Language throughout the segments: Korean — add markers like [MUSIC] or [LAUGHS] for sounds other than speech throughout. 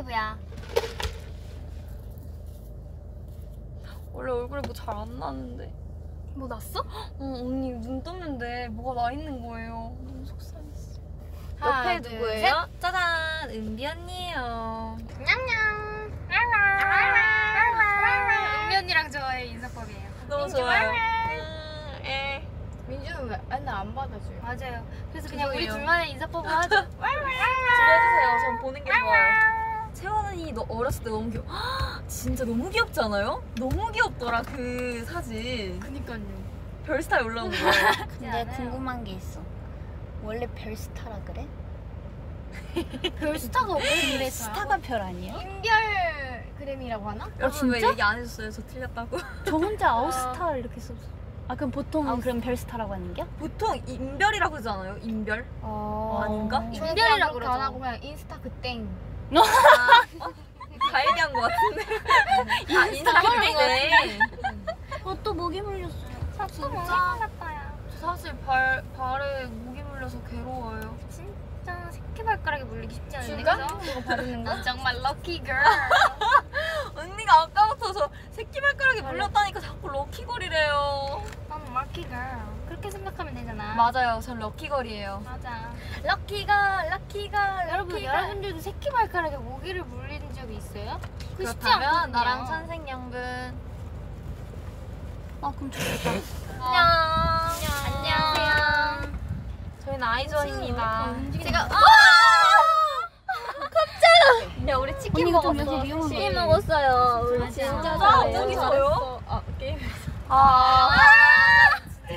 라이브야. 원래 얼굴에 뭐 잘 안 나는데. 뭐 났어? 어, 언니 눈 떴는데 뭐가 나 있는 거예요. 너무 속상했어. 하나, 옆에 둘, 누구예요? 짜잔, 은비 언니예요. 냥냥. 은비 언니랑 저의 인사법이에요. 너무 민주 좋아요. 음, 에. 민주는 왜 맨날 안 받아줘요? 맞아요. 그래서 그냥 우리 죄송해요. 둘만의 인사법을 하죠. 들려주세요. 전 보는 게 좋아요. 채원이 너 어렸을 때 너무 귀여. 헉, 진짜 너무 귀엽지 않아요? 너무 귀엽더라 그 사진. 그니까요. 별스타에 올라온 거예요. [LAUGHS] 근데. 궁금한 게 있어. 원래 별스타라 그래? 별스타가 왜 그래? 스타가 별 아니에요? 인별 그램이라고 하나? 여러분 왜 진짜? 얘기 안 해줬어요? 저 틀렸다고. [LAUGHS] 저 혼자 아웃스타 이렇게 썼어. 아 그럼 보통은 그럼 별스타라고 하는 게? 보통 인별이라고 않아요? 인별? 어... 아닌가? 인별이라고 그러죠. 안 하고 그냥 인스타 그땡. 다 얘기한 것 같은데. 아 인스타그램에. 어또 목이 물렸어요. 진짜? 저 사실 발 발에 모기 물려서 괴로워요. 진짜 새끼발가락에 물리기 쉽지 않은데? 그거 바르는 거? 넌 정말 럭키 걸. [LAUGHS] 언니가 아까부터 저 새끼 발가락에 물렸다니까 자꾸 럭키걸이래요. 넌 럭키 걸. 그렇게 생각하면 되잖아. 맞아요, 전 럭키걸이에요. 맞아. 럭키걸, 럭키걸. 여러분 여러분들도 새끼발가락에 모기를 물린 적이 있어요? 그 그렇다면. 나랑 천생연분. 아 그럼 좋겠다. [LAUGHS] 안녕. 안녕. 저희는 아이즈원입니다. 제가 야 우리 치킨 먹었어. 치킨 먹었어요. 우리 진짜 잘해요. 저기서요? 아 게임에서. 아.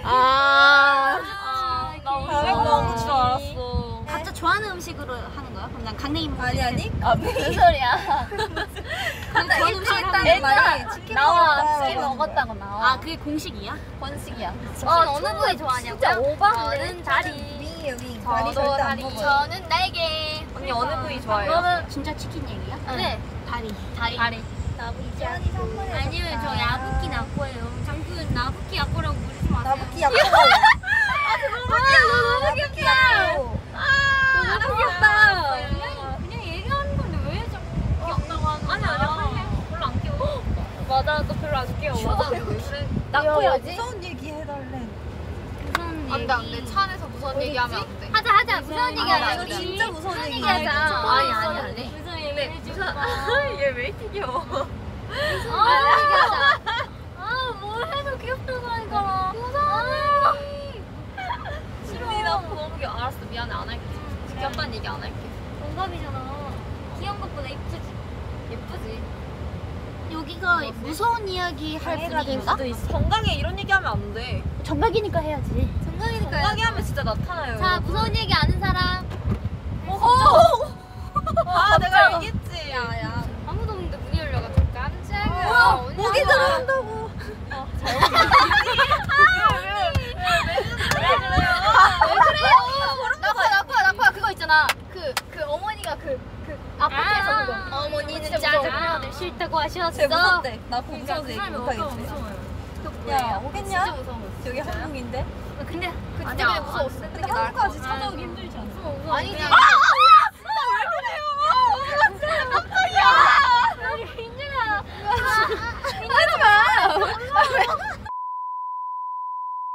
아. 아, 나 오늘 다른 이거 거 먹는 줄 알았어. 각자 좋아하는 음식으로 하는 거야? 그럼 난 강냉이 먹을게. 아니 아니. 아, 무슨 소리야? 음식 했다는 일단 말이 나와 치킨 먹었다고 나와. 아 그게 공식이야? 번식이야. 어, 어느 부위 좋아하냐고요? 진짜 오바인데. 저는 다리. 윙 여기 저도 절대 안 다리. 먹어요. 저는 날개. 언니 어느 부위 좋아해요? 너는 진짜 치킨 얘기야? 네. 다리. 다리. 다리. 아니면 저 야부키 낙고예요. 장군 나부키 낙고라고 부르지 마세요. 나부키 약간. 너무 귀엽다. 아, 너무 귀엽다. 그냥, 그냥 얘기하는 건데 왜 자꾸 귀엽다고 하는 거야? 아니 아니 빨리. 별로 안 귀여워. 맞아, 너 별로 안 귀여워. 맞아, 왜 그래? 낙고야지. 무서운 얘기 해달래. 무서운 얘기. 안돼 안돼 차 안에서 무서운 얘기 하면 안 돼. 하자 하자 무서운 얘기 아, 하자. 이거. 진짜 무서운 얘기 하자. 아니, 아니, 아니. 무서운 얘기 근데 해줘. 얘왜 이렇게 귀여워? 무서운 얘기 하자. 아뭘 해도 귀엽다고 하니까. 무서워. 싫어. 나 너무 귀여워. 알았어, 미안해, 안 할게. 귀엽다는 얘기 안 할게. 동갑이잖아. 귀여운 것보다 이쁘지. 예쁘지. 여기가 무서운 이야기 할 분위기인가? 건강에 이런 얘기하면 안 돼. 정각이니까 해야지. 정강이니까요. 건강에 하면 진짜 나타나요. 자 무서운 얘기 아는 사람. 어, 아, 내가 얘기했지. 야 야. 아무도 없는데 문이 열려가지고 깜짝이야. 뭐야? 언니 목이 한번 들어온다고. 왜 그래요? 나코야 나코야 나코야 그거 있잖아. 그 그 어머니가 그 그 아파트에서 그거. 어머니는 짜장면을 싫다고 하셨어. 쟤 무섭대. 나그 얘기 무서워요. 야 오겠냐? 여기 한국인데? 근데 그 아니, 근데 무서웠어. 안 근데 한국까지. 찾아오기 힘들지 않아? 무서워. 아니지. 그냥- 민준아.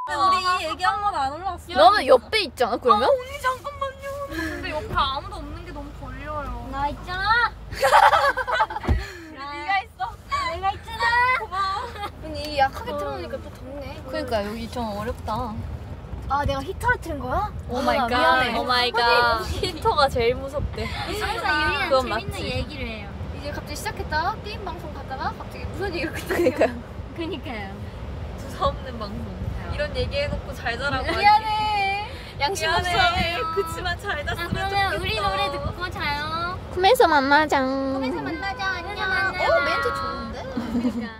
우리 얘기한 건 안 올라왔어. 너는 옆에 있지 않아, 그러면? 언니 잠깐만요. 근데 옆에 아무도 없는 게 너무 걸려요. 나 있잖아. 네가 있어. 내가 있잖아. 근데 이게 약하게 틀어놓으니까 또 덥네. 그러니까 여기 좀 어렵다. 아 내가 히터를 틀은 거야? Oh my God. 미안해. Oh my God. [LAUGHS] 히터가 제일 무섭대. 항상 유리는 그건 재밌는 맞지. 얘기를 해요. 이제 갑자기 시작했다. 게임 방송 갔다가 갑자기 무슨 얘기를 [LAUGHS] 그러니까요. 그니까요. 두서없는 방송. 이런 얘기 해놓고 잘 자라고. 미안해. 양심 없어. 그치만 잘 아, 잤으면 그러면 좋겠어. 우리 노래 듣고 자요. 꿈에서 만나자. 꿈에서 만나자. 안녕. 어 멘트 좋은데? 그러니까.